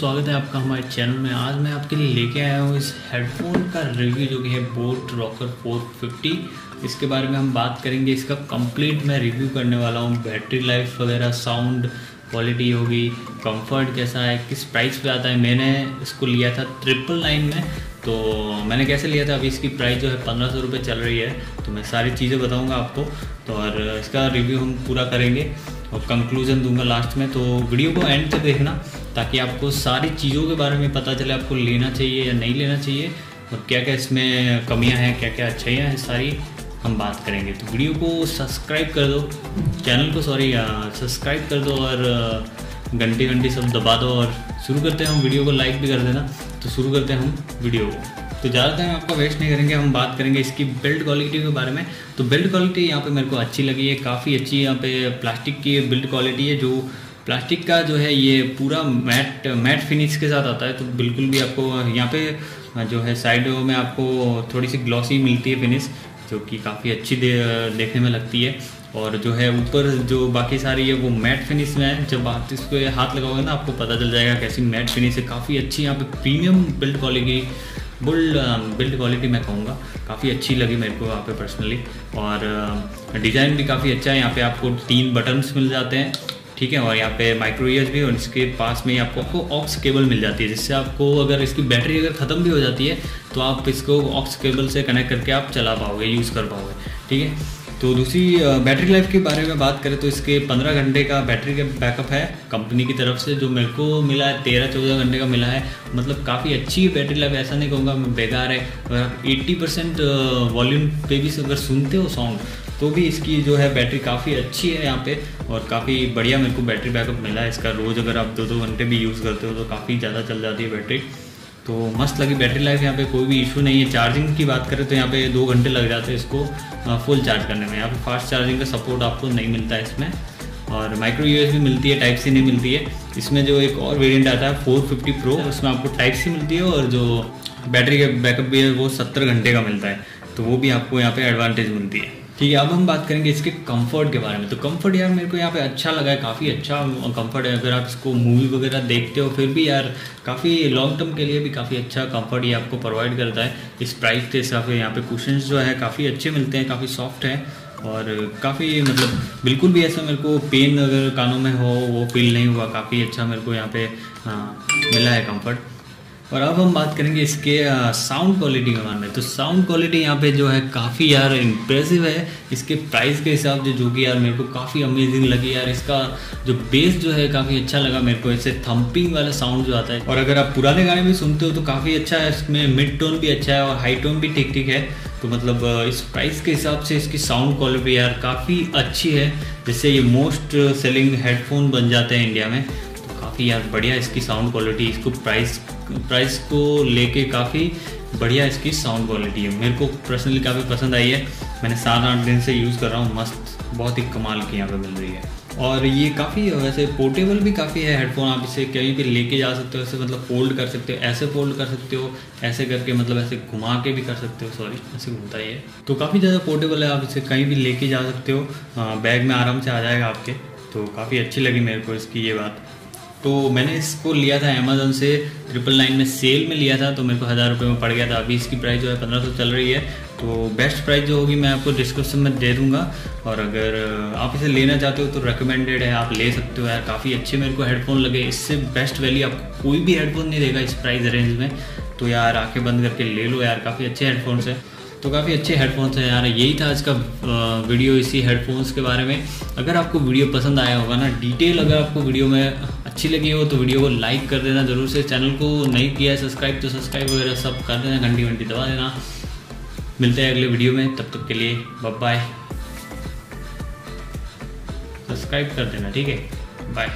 स्वागत है आपका हमारे चैनल में। आज मैं आपके लिए लेके आया हूँ इस हेडफोन का रिव्यू जो कि है बोट रॉकर 450 इसके बारे में हम बात करेंगे। इसका कंप्लीट मैं रिव्यू करने वाला हूँ। बैटरी लाइफ वगैरह साउंड क्वालिटी होगी कंफर्ट कैसा है, किस प्राइस पे आता है। मैंने इसको लिया था ट्रिपल नाइन में। तो मैंने कैसे लिया था? अभी इसकी प्राइस जो है पंद्रह सौ रुपये चल रही है। तो मैं सारी चीज़ें बताऊँगा आपको। तो और इसका रिव्यू हम पूरा करेंगे। और कंक्लूजन दूँगा लास्ट में। तो वीडियो को एंड तक देखना। ताकि आपको सारी चीज़ों के बारे में पता चले आपको लेना चाहिए या नहीं लेना चाहिए और क्या क्या इसमें कमियाँ हैं, क्या क्या अच्छाइयाँ हैं, सारी हम बात करेंगे। तो वीडियो को सब्सक्राइब कर दो, चैनल को सॉरी सब्सक्राइब कर दो और घंटी घंटी सब दबा दो और शुरू करते हैं हम वीडियो को लाइक भी कर देना। तो शुरू करते हैं हम वीडियो को। तो ज़्यादा टाइम आपका वेस्ट नहीं करेंगे, हम बात करेंगे इसकी बिल्ड क्वालिटी के बारे में। तो बिल्ड क्वालिटी यहाँ पे मेरे को अच्छी लगी है, काफ़ी अच्छी यहाँ पे प्लास्टिक की बिल्ड क्वालिटी है, जो प्लास्टिक का जो है ये पूरा मैट मैट फिनिश के साथ आता है तो बिल्कुल भी आपको यहाँ पे जो है साइडों में आपको थोड़ी सी ग्लॉसी मिलती है फिनिश जो कि काफ़ी अच्छी दे, देखने में लगती है। और जो है ऊपर जो बाकी सारी है वो मैट फिनिश में है जब आप इसको हाथ लगाओगे ना आपको पता चल जाएगा कैसी मैट फिनिश है। काफ़ी अच्छी यहाँ पे premium build quality build build quality मैं कहूँगा। काफ़ी अच्छी लगी मेरे को यहाँ पे पर्सनली और डिज़ाइन भी काफ़ी अच्छा है यहाँ पे आपको तीन बटन्स मिल जाते हैं। ठीक है, और यहाँ पे माइक्रो ईयर्स भी और इसके पास में आपको आपको ऑक्स केबल मिल जाती है, जिससे आपको अगर इसकी बैटरी अगर ख़त्म भी हो जाती है तो आप इसको ऑक्स केबल से कनेक्ट करके आप चला पाओगे यूज़ कर पाओगे, ठीक है? तो दूसरी बैटरी लाइफ के बारे में बात करें तो इसके 15 घंटे का बैटरी का बैकअप है कंपनी की तरफ़ से जो मेरे को मिला है, तेरह चौदह घंटे का मिला है मतलब काफ़ी अच्छी बैटरी लाइफ ऐसा नहीं कहूँगा बेकार है अगर आप एट्टी परसेंट वॉल्यूम पे भी अगर सुनते हो सॉन्ग तो भी इसकी जो है बैटरी काफ़ी अच्छी है यहाँ पे और काफ़ी बढ़िया मेरे को बैटरी बैकअप मिला है। इसका रोज़ अगर आप दो दो घंटे भी यूज़ करते हो तो काफ़ी ज़्यादा चल जाती है बैटरी। तो मस्त लगी बैटरी लाइफ यहाँ पे कोई भी इशू नहीं है। चार्जिंग की बात करें तो यहाँ पे दो घंटे लग जाते हैं इसको फुल चार्ज करने में। यहाँ पे फास्ट चार्जिंग का सपोर्ट आपको नहीं मिलता है इसमें। और माइक्रो भी मिलती है टाइप सी नहीं मिलती है। इसमें जो एक और वेरिएंट आता है 450 प्रो उसमें आपको टाइप सी मिलती है और जो बैटरी का बैकअप भी है वो सत्तर घंटे का मिलता है। तो वो भी आपको यहाँ पे एडवांटेज मिलती है। ठीक है अब हम बात करेंगे इसके कंफर्ट के बारे में। तो कंफर्ट यार मेरे को यहाँ पे अच्छा लगा है काफ़ी अच्छा कंफर्ट है। अगर आप इसको मूवी वगैरह देखते हो फिर भी यार काफ़ी लॉन्ग टर्म के लिए भी काफ़ी अच्छा कंफर्ट ये आपको प्रोवाइड करता है। इस प्राइस के हिसाब से यहाँ पे कुशन जो है काफ़ी अच्छे मिलते हैं काफ़ी सॉफ्ट हैं और काफ़ी मतलब बिल्कुल भी ऐसा मेरे को पेन अगर कानों में हो वो फील नहीं हुआ काफ़ी अच्छा मेरे को यहाँ पे हाँ, मिला है कंफर्ट और अब हम बात करेंगे इसके साउंड क्वालिटी के बारे में। तो साउंड क्वालिटी यहाँ पे जो है काफ़ी यार इम्प्रेसिव है। इसके प्राइस के हिसाब से जो कि यार मेरे को काफ़ी अमेजिंग लगी यार। इसका जो बेस जो है काफ़ी अच्छा लगा मेरे को। ऐसे थम्पिंग वाला साउंड जो आता है। और अगर आप पुराने गाने भी सुनते हो तो काफ़ी अच्छा है। इसमें मिड टोन भी अच्छा है और हाई टोन भी ठीक ठीक है। तो मतलब इस प्राइस के हिसाब से इसकी साउंड क्वालिटी यार काफ़ी अच्छी है। जिससे ये मोस्ट सेलिंग हेडफोन बन जाते हैं इंडिया में। तो काफ़ी यार बढ़िया इसकी साउंड क्वालिटी इसको प्राइस प्राइस को लेके काफ़ी बढ़िया इसकी साउंड क्वालिटी है। मेरे को पर्सनली काफ़ी पसंद आई है। मैंने सात आठ दिन से यूज़ कर रहा हूँ। मस्त, बहुत ही कमाल की यहाँ पे मिल रही है। और ये काफ़ी, वैसे पोर्टेबल भी काफ़ी है हेडफोन आप इसे कहीं भी लेके जा सकते हो ऐसे मतलब फोल्ड कर सकते हो, ऐसे फोल्ड कर सकते हो, ऐसे करके मतलब ऐसे घुमा के भी कर सकते हो। सॉरी ऐसे घूमता ही है। तो काफ़ी ज़्यादा पोर्टेबल है। आप इसे कहीं भी लेके जा सकते हो। बैग में आराम से आ जाएगा आपके। तो काफ़ी अच्छी लगी मेरे को इसकी ये बात। तो मैंने इसको लिया था अमेज़ोन से ट्रिपल नाइन में सेल में लिया था तो मेरे को हज़ार रुपये में पड़ गया था। अभी इसकी प्राइस जो है पंद्रह सौ चल रही है। तो बेस्ट प्राइस जो होगी मैं आपको डिस्क्रिप्शन में दे दूँगा। और अगर आप इसे लेना चाहते हो तो रिकमेंडेड है, आप ले सकते हो यार। काफ़ी अच्छे मेरे को हेडफोन लगे। इससे बेस्ट वैल्यू आपको कोई भी हेडफोन नहीं देगा इस प्राइस रेंज में। तो यार आके बंद करके ले लो यार, काफ़ी अच्छे हेडफोन्स हैं। तो काफ़ी अच्छे हेडफोन्स हैं यार। यही था आज का वीडियो इसी हेडफोन्स के बारे में। अगर आपको वीडियो पसंद आया होगा ना डिटेल अगर आपको वीडियो में अच्छी लगी हो तो वीडियो को लाइक कर देना ज़रूर से। चैनल को नहीं किया है सब्सक्राइब तो सब्सक्राइब वगैरह सब कर देना, घंटी घंटी दबा देना। मिलते हैं अगले वीडियो में, तब तक के लिए बाय सब्सक्राइब कर देना, ठीक है? बाय